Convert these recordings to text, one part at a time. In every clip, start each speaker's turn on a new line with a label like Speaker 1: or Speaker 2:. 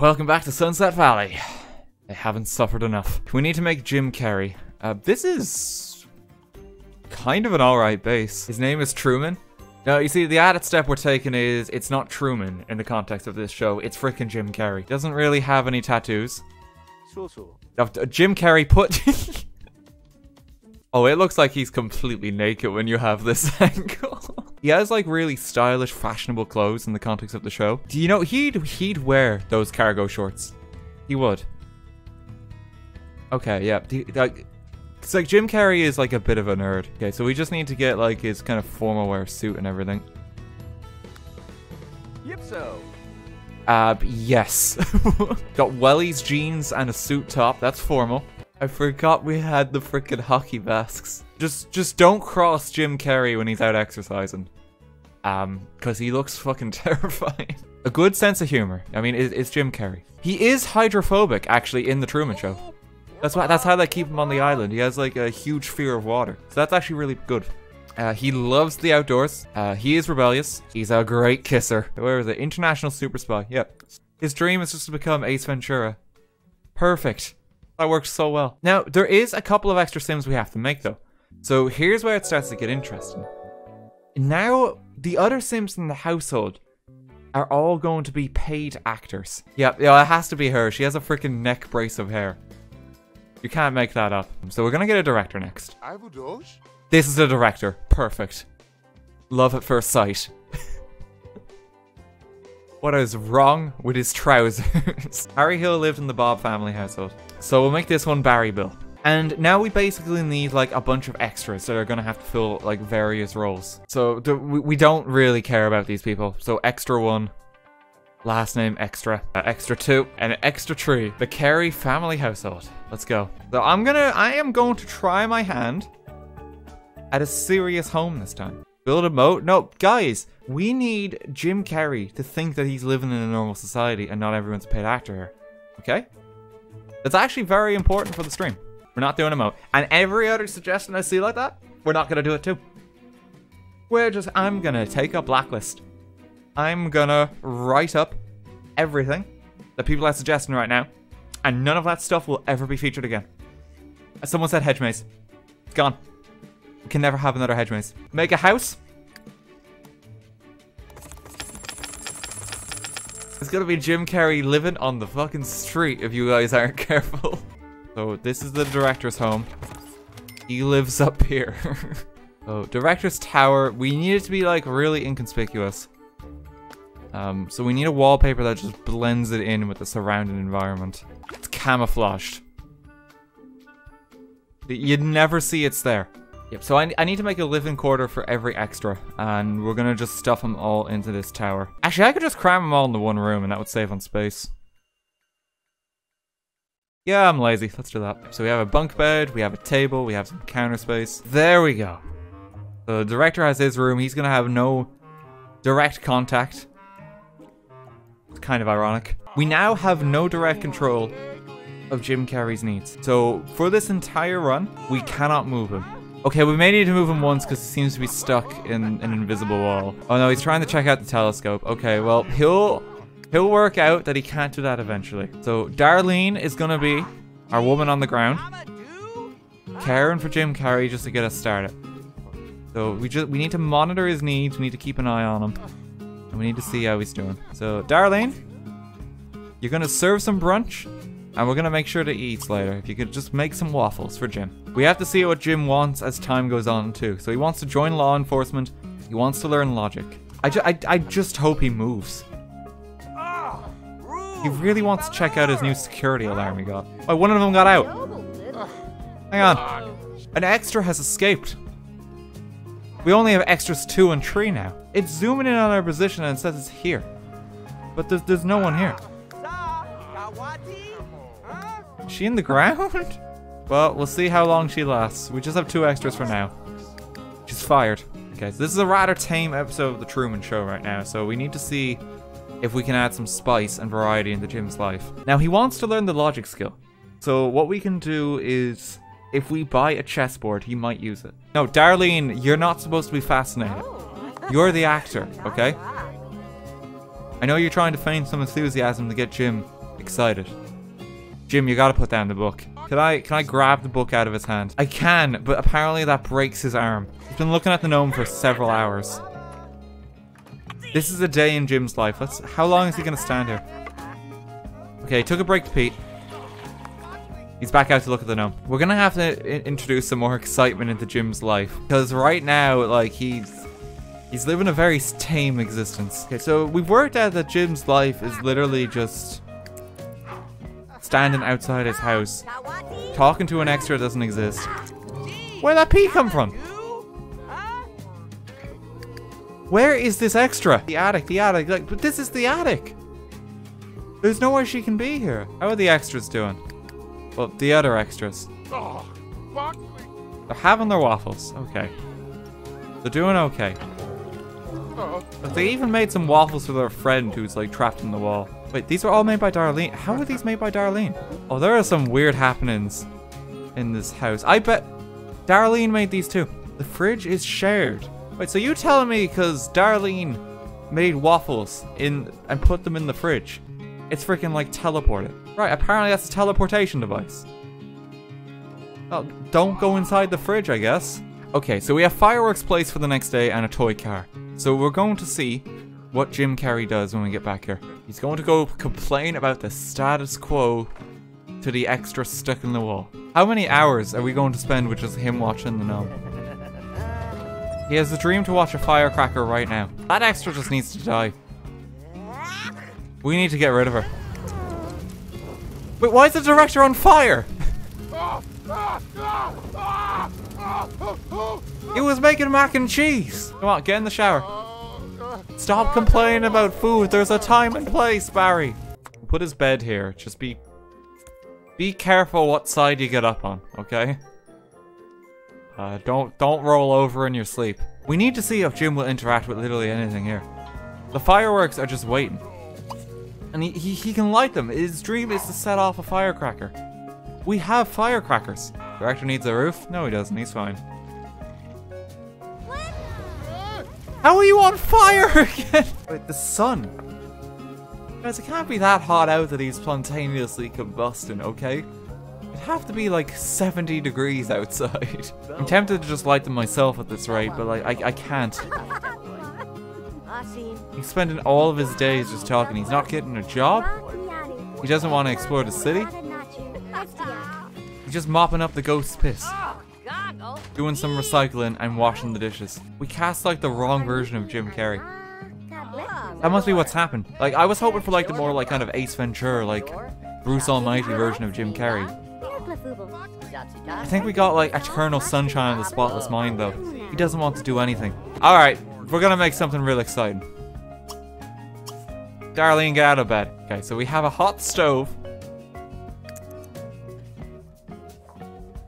Speaker 1: Welcome back to Sunset Valley. I haven't suffered enough. We need to make Jim Carrey. Uh, this is kind of an alright base. His name is Truman. No, you see, the added step we're taking is it's not Truman in the context of this show. It's freaking Jim Carrey. Doesn't really have any tattoos. Uh, Jim Carrey put... oh, it looks like he's completely naked when you have this angle. he has like really stylish, fashionable clothes in the context of the show. Do you know, he'd, he'd wear those cargo shorts. He would. Okay, yeah. Like, it's like Jim Carrey is like a bit of a nerd. Okay, so we just need to get like his kind of formal wear suit and everything.
Speaker 2: Yep, so.
Speaker 1: Uh, yes. Got wellies, jeans, and a suit top. That's formal. I forgot we had the freaking hockey masks. Just, just don't cross Jim Carrey when he's out exercising. Um, because he looks fucking terrifying. a good sense of humor. I mean, it's Jim Carrey. He is hydrophobic, actually, in The Truman Show. That's why. That's how they keep him on the island. He has like a huge fear of water. So that's actually really good. Uh, he loves the outdoors. Uh, he is rebellious. He's a great kisser. Where is it? International super spy. Yep. His dream is just to become Ace Ventura. Perfect. That works so well. Now, there is a couple of extra sims we have to make though. So here's where it starts to get interesting. Now, the other sims in the household are all going to be paid actors. Yep, yeah, it has to be her. She has a freaking neck brace of hair. You can't make that up. So we're gonna get a director next. This is the director. Perfect. Love at first sight. what is wrong with his trousers? Harry Hill lived in the Bob family household. So we'll make this one Barry Bill. And now we basically need like a bunch of extras that are gonna have to fill like various roles. So we, we don't really care about these people. So extra one, last name extra, uh, extra two, and extra three. The Carey family household. Let's go. So I'm gonna, I am going to try my hand at a serious home this time. Build a moat? No, guys, we need Jim Carrey to think that he's living in a normal society and not everyone's a paid actor. Okay? That's actually very important for the stream. We're not doing a moat. And every other suggestion I see like that, we're not gonna do it too. We're just, I'm gonna take a blacklist. I'm gonna write up everything that people are suggesting right now and none of that stuff will ever be featured again. Someone said hedge maze. It's gone. We can never have another hedge maze. Make a house. It's gonna be Jim Carrey living on the fucking street if you guys aren't careful. So this is the director's home. He lives up here. oh, director's tower. We need it to be like really inconspicuous. Um, so we need a wallpaper that just blends it in with the surrounding environment. It's camouflaged. You'd never see it's there. Yep, so I, I need to make a living quarter for every extra, and we're gonna just stuff them all into this tower. Actually, I could just cram them all into one room, and that would save on space. Yeah, I'm lazy. Let's do that. So we have a bunk bed, we have a table, we have some counter space. There we go. The director has his room. He's gonna have no direct contact. It's kind of ironic. We now have no direct control of Jim Carrey's needs. So for this entire run, we cannot move him. Okay, we may need to move him once because he seems to be stuck in an invisible wall. Oh no, he's trying to check out the telescope. Okay, well, he'll he'll work out that he can't do that eventually. So Darlene is gonna be our woman on the ground. Karen for Jim Carrey just to get us started. So we just we need to monitor his needs, we need to keep an eye on him. And we need to see how he's doing. So Darlene, you're gonna serve some brunch, and we're gonna make sure that he eats later. If you could just make some waffles for Jim. We have to see what Jim wants as time goes on too. So he wants to join law enforcement. He wants to learn logic. I, ju I, I just hope he moves. He really wants to check out his new security alarm he got. Oh, one of them got out. Hang on. An extra has escaped. We only have extras 2 and 3 now. It's zooming in on our position and it says it's here. But there's, there's no one here she in the ground? Well, we'll see how long she lasts. We just have two extras for now. She's fired. Okay, so this is a rather tame episode of The Truman Show right now, so we need to see if we can add some spice and variety into Jim's life. Now, he wants to learn the logic skill. So what we can do is, if we buy a chessboard, he might use it. No, Darlene, you're not supposed to be fascinated. You're the actor, okay? I know you're trying to feign some enthusiasm to get Jim excited. Jim, you gotta put down the book. Can I can I grab the book out of his hand? I can, but apparently that breaks his arm. He's been looking at the gnome for several hours. This is a day in Jim's life. Let's. How long is he gonna stand here? Okay, he took a break to Pete. He's back out to look at the gnome. We're gonna have to introduce some more excitement into Jim's life because right now, like he's he's living a very tame existence. Okay, so we've worked out that Jim's life is literally just standing outside his house, talking to an extra doesn't exist. Where'd that pee come from? Where is this extra? The attic, the attic, like, but this is the attic. There's nowhere she can be here. How are the extras doing? Well, the other extras. Oh, They're having their waffles. Okay. They're doing okay. But they even made some waffles for their friend who's like trapped in the wall. Wait, these were all made by Darlene. How are these made by Darlene? Oh, there are some weird happenings in this house. I bet Darlene made these too. The fridge is shared. Wait, so you telling me because Darlene made waffles in and put them in the fridge, it's freaking like teleported. Right, apparently that's a teleportation device. Oh, don't go inside the fridge, I guess. Okay, so we have fireworks placed for the next day and a toy car. So we're going to see what Jim Carrey does when we get back here. He's going to go complain about the status quo to the extra stuck in the wall. How many hours are we going to spend with just him watching the gnome? He has a dream to watch a firecracker right now. That extra just needs to die. We need to get rid of her. Wait, why is the director on fire? Ah, ah, ah, He was making mac and cheese. Come on, get in the shower. Stop complaining about food. There's a time and place, Barry. Put his bed here. Just be... Be careful what side you get up on, okay? Uh, don't don't roll over in your sleep. We need to see if Jim will interact with literally anything here. The fireworks are just waiting. And he, he, he can light them. His dream is to set off a firecracker. We have firecrackers. Director needs a roof? No, he doesn't. He's fine. How are you on fire again? Wait, the sun. Guys, it can't be that hot out that he's spontaneously combusting, okay? It'd have to be like 70 degrees outside. I'm tempted to just light them myself at this rate, but like, I, I can't. He's spending all of his days just talking. He's not getting a job. He doesn't want to explore the city. He's just mopping up the ghost's piss. Doing some recycling and washing the dishes. We cast like the wrong version of Jim Carrey. That must be what's happened. Like, I was hoping for like the more like kind of Ace Ventura, like Bruce Almighty version of Jim Carrey. I think we got like Eternal Sunshine of the Spotless Mind though. He doesn't want to do anything. Alright, we're gonna make something real exciting. Darlene, get out of bed. Okay, so we have a hot stove.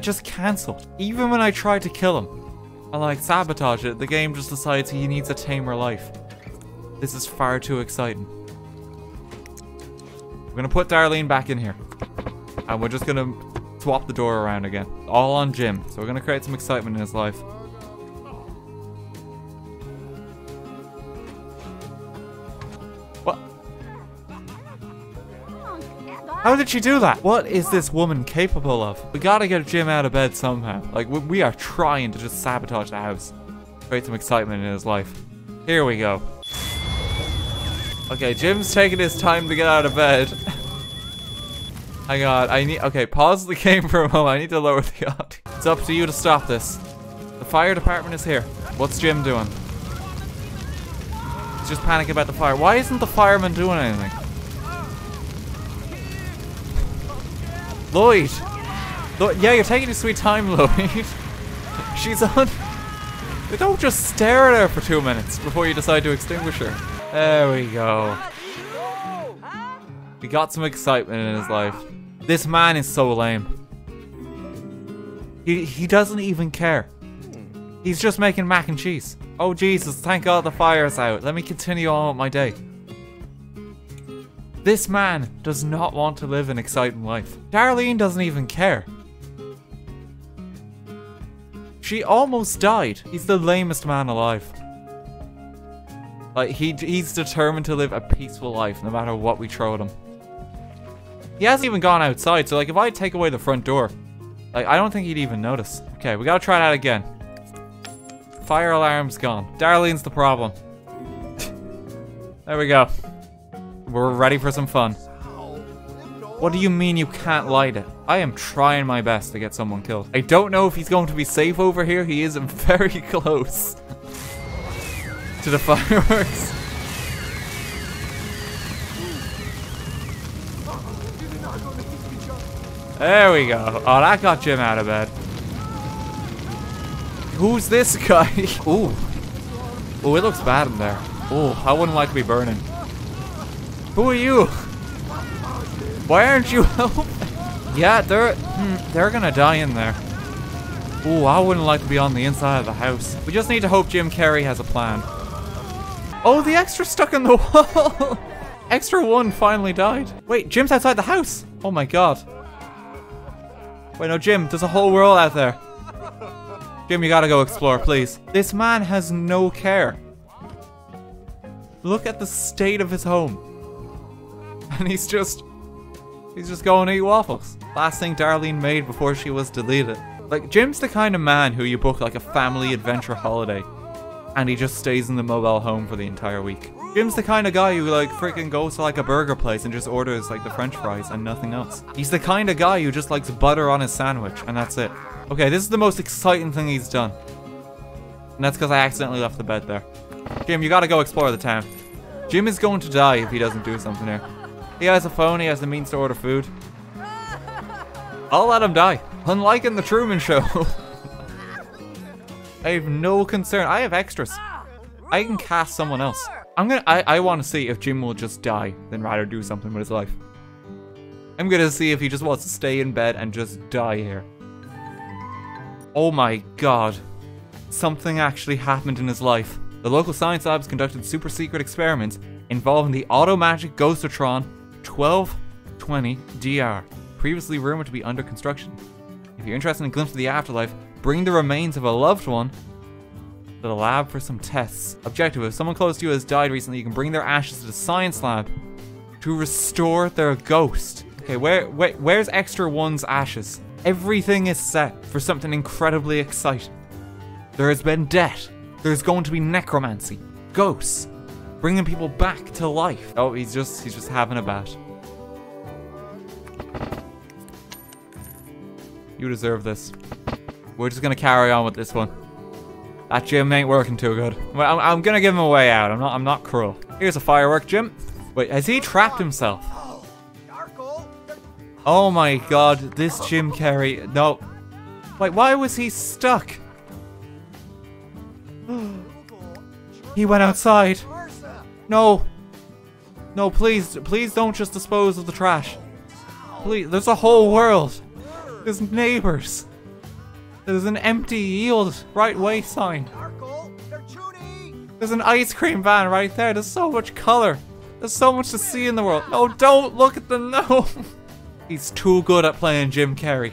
Speaker 1: It just cancelled. Even when I tried to kill him and like sabotage it, the game just decides he needs a tamer life. This is far too exciting. We're gonna put Darlene back in here. And we're just gonna swap the door around again. All on Jim. So we're gonna create some excitement in his life. How did she do that? What is this woman capable of? We gotta get Jim out of bed somehow. Like, we are trying to just sabotage the house. Create some excitement in his life. Here we go. Okay, Jim's taking his time to get out of bed. Hang on, I need- okay, pause the game for a moment. I need to lower the audio. It's up to you to stop this. The fire department is here. What's Jim doing? He's just panicking about the fire. Why isn't the fireman doing anything? Lloyd! Yeah, you're taking your sweet time, Lloyd. She's on... Don't just stare at her for two minutes before you decide to extinguish her. There we go. He got some excitement in his life. This man is so lame. He, he doesn't even care. He's just making mac and cheese. Oh Jesus, thank God the fire's out. Let me continue on with my day. This man does not want to live an exciting life. Darlene doesn't even care. She almost died. He's the lamest man alive. Like, he, he's determined to live a peaceful life no matter what we throw at him. He hasn't even gone outside, so like if I take away the front door, like I don't think he'd even notice. Okay, we gotta try that again. Fire alarm's gone. Darlene's the problem. there we go. We're ready for some fun. What do you mean you can't light it? I am trying my best to get someone killed. I don't know if he's going to be safe over here. He is very close to the fireworks. There we go. Oh, that got Jim out of bed. Who's this guy? Ooh. Oh, it looks bad in there. Oh, I wouldn't like to be burning. Who are you? Why aren't you helping? Yeah, they're hmm, they're gonna die in there. Ooh, I wouldn't like to be on the inside of the house. We just need to hope Jim Carrey has a plan. Oh, the extra stuck in the wall. extra one finally died. Wait, Jim's outside the house. Oh my god. Wait, no, Jim, there's a whole world out there. Jim, you gotta go explore, please. This man has no care. Look at the state of his home. And he's just He's just going to eat waffles. Last thing Darlene made before she was deleted. Like, Jim's the kind of man who you book like a family adventure holiday. And he just stays in the mobile home for the entire week. Jim's the kind of guy who like freaking goes to like a burger place and just orders like the french fries and nothing else. He's the kind of guy who just likes butter on his sandwich and that's it. Okay, this is the most exciting thing he's done. And that's because I accidentally left the bed there. Jim, you gotta go explore the town. Jim is going to die if he doesn't do something here. He has a phone, he has the means to order food. I'll let him die. Unlike in the Truman Show. I have no concern. I have extras. I can cast someone else. I'm gonna- I, I want to see if Jim will just die than rather do something with his life. I'm gonna see if he just wants to stay in bed and just die here. Oh my god. Something actually happened in his life. The local science labs conducted super secret experiments involving the automagic Ghostotron 1220 DR, previously rumored to be under construction. If you're interested in a glimpse of the afterlife, bring the remains of a loved one to the lab for some tests. Objective, if someone close to you has died recently, you can bring their ashes to the science lab to restore their ghost. Okay, where, where where's Extra One's ashes? Everything is set for something incredibly exciting. There has been death. There's going to be necromancy, ghosts, bringing people back to life. Oh, he's just he's just having a bat. You deserve this. We're just gonna carry on with this one. That Jim ain't working too good. Well, I'm, I'm gonna give him a way out. I'm not I'm not cruel. Here's a firework, Jim. Wait, has he trapped himself? Oh my god, this Jim Carrey. No. Wait, why was he stuck? he went outside. No. No, please, please don't just dispose of the trash. Please, there's a whole world. There's neighbors. There's an empty yield right way sign. There's an ice cream van right there. There's so much color. There's so much to see in the world. No, don't look at the no. He's too good at playing Jim Carrey.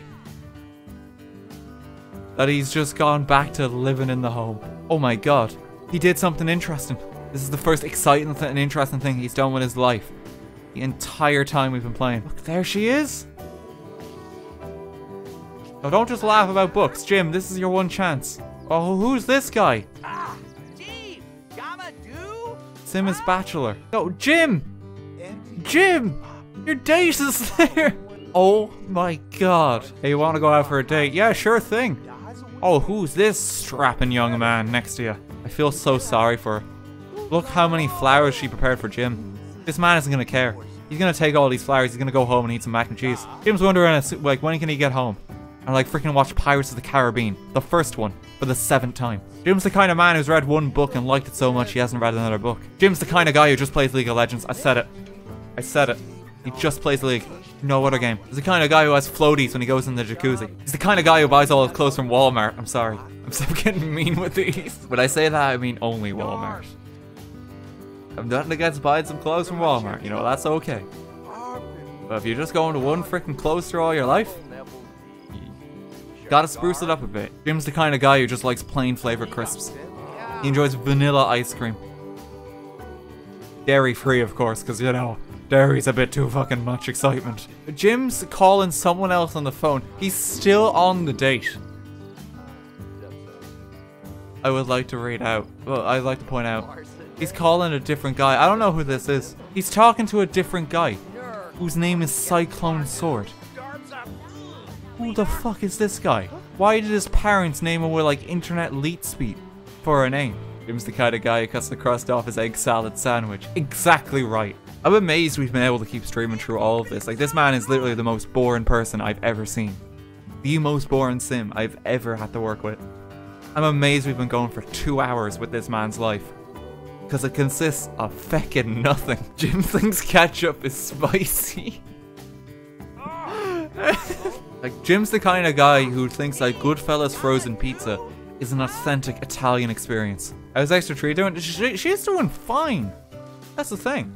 Speaker 1: That he's just gone back to living in the home. Oh my god. He did something interesting. This is the first exciting and interesting thing he's done with his life. The entire time we've been playing. Look, there she is. Oh, don't just laugh about books. Jim, this is your one chance. Oh, who's this guy?
Speaker 2: Ah, Steve, Gamma do?
Speaker 1: Simmons Bachelor. Oh, Jim! Jim! Your date is there! Oh my god. Hey, you wanna go out for a date? Yeah, sure thing. Oh, who's this strapping young man next to you? I feel so sorry for her. Look how many flowers she prepared for Jim. This man isn't gonna care. He's gonna take all these flowers, he's gonna go home and eat some mac and cheese. Jim's wondering, like, when can he get home? And like freaking watch Pirates of the Caribbean, the first one, for the seventh time. Jim's the kind of man who's read one book and liked it so much he hasn't read another book. Jim's the kind of guy who just plays League of Legends. I said it. I said it. He just plays League. No other game. He's the kind of guy who has floaties when he goes in the jacuzzi. He's the kind of guy who buys all his clothes from Walmart. I'm sorry. I'm so getting mean with these. When I say that, I mean only Walmart. I'm nothing against buying some clothes from Walmart. You know, that's okay. But if you're just going to one freaking clothes store all your life, Gotta spruce it up a bit. Jim's the kind of guy who just likes plain flavor crisps. He enjoys vanilla ice cream. Dairy free, of course, because, you know, Dairy's a bit too fucking much excitement. Jim's calling someone else on the phone. He's still on the date. I would like to read out. Well, I'd like to point out. He's calling a different guy. I don't know who this is. He's talking to a different guy. Whose name is Cyclone Sword. Who the fuck is this guy? Why did his parents name him with like internet leet speed for a name? Jim's the kind of guy who cuts the crust off his egg salad sandwich. Exactly right. I'm amazed we've been able to keep streaming through all of this. Like this man is literally the most boring person I've ever seen. The most boring sim I've ever had to work with. I'm amazed we've been going for two hours with this man's life. Because it consists of feckin' nothing. Jim thinks ketchup is spicy. Like, Jim's the kind of guy who thinks like Goodfellas frozen pizza is an authentic Italian experience. How's Extra Tree doing? She, she's doing fine. That's the thing.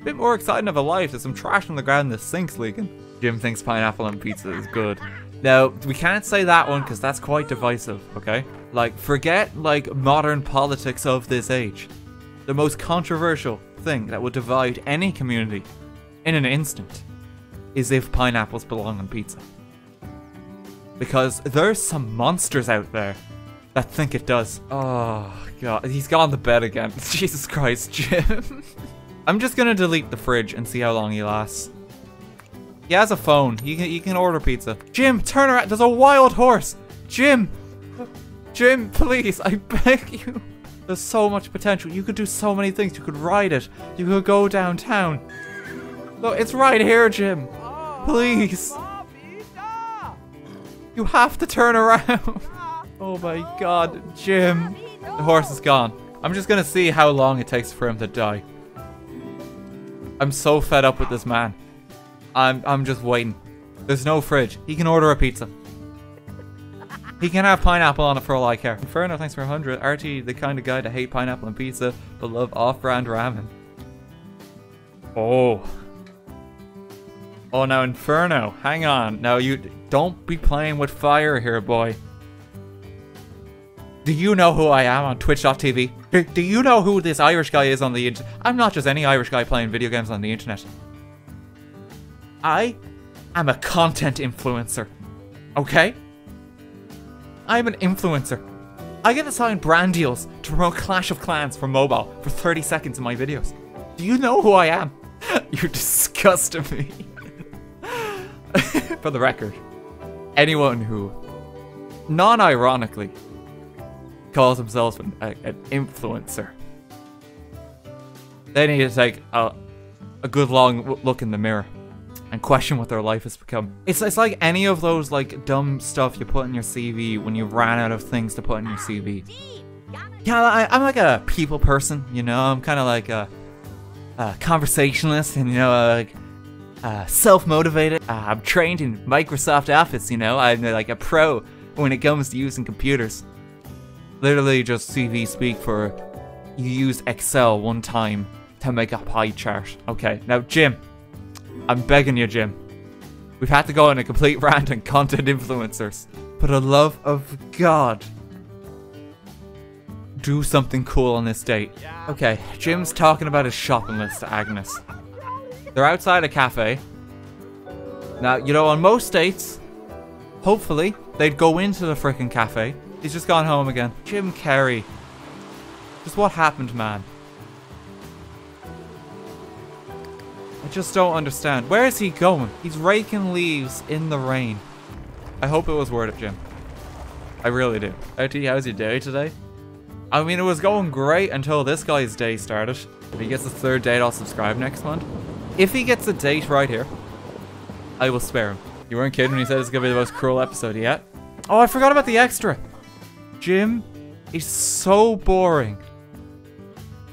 Speaker 1: A bit more exciting of a life. There's some trash on the ground, the sink's leaking. Jim thinks pineapple on pizza is good. Now, we can't say that one because that's quite divisive, okay? Like, forget, like, modern politics of this age. The most controversial thing that would divide any community in an instant is if pineapples belong on pizza. Because there's some monsters out there that think it does. Oh, God. He's gone to bed again. Jesus Christ, Jim. I'm just gonna delete the fridge and see how long he lasts. He has a phone. He can, he can order pizza. Jim, turn around. There's a wild horse. Jim. Jim, please. I beg you. There's so much potential. You could do so many things. You could ride it. You could go downtown. Look, it's right here, Jim. Please. You have to turn around. oh my god, Jim. The horse is gone. I'm just gonna see how long it takes for him to die. I'm so fed up with this man. I'm I'm just waiting. There's no fridge. He can order a pizza. He can have pineapple on it for all I care. Inferno, thanks for 100. RT, the kind of guy to hate pineapple and pizza, but love off-brand ramen. Oh. Oh, now Inferno, hang on. Now you don't be playing with fire here, boy. Do you know who I am on Twitch.tv? Do, do you know who this Irish guy is on the internet? I'm not just any Irish guy playing video games on the internet. I am a content influencer. Okay? I'm an influencer. I get assigned brand deals to promote Clash of Clans for mobile for 30 seconds in my videos. Do you know who I am? You're disgusting me. for the record, anyone who, non-ironically, calls themselves an, a, an influencer, they need to take a, a good long look in the mirror and question what their life has become. It's, it's like any of those like dumb stuff you put in your CV when you ran out of things to put in your CV. Ah, yeah, I, am like a people person, you know. I'm kind of like a, a, conversationalist, and you know, like uh, self-motivated. Uh, I'm trained in Microsoft Office, you know. I'm like a pro when it comes to using computers. Literally, just CV speak for you use Excel one time to make a pie chart. Okay, now Jim. I'm begging you, Jim. We've had to go on a complete rant on content influencers. For the love of God. Do something cool on this date. Okay, Jim's talking about his shopping list to Agnes. They're outside a cafe. Now, you know, on most dates, hopefully, they'd go into the freaking cafe. He's just gone home again. Jim Carrey. Just what happened, man? I just don't understand. Where is he going? He's raking leaves in the rain. I hope it was worth it, Jim. I really do. OT, how's your day today? I mean, it was going great until this guy's day started. If he gets a third date, I'll subscribe next month. If he gets a date right here, I will spare him. You weren't kidding when you said it's gonna be the most cruel episode yet. Oh, I forgot about the extra. Jim is so boring.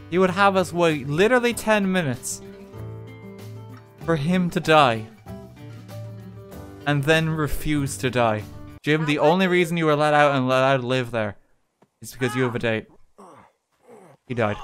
Speaker 1: He would have us wait literally 10 minutes for him to die. And then refuse to die. Jim, the only reason you were let out and let out live there is because you have a date. He died.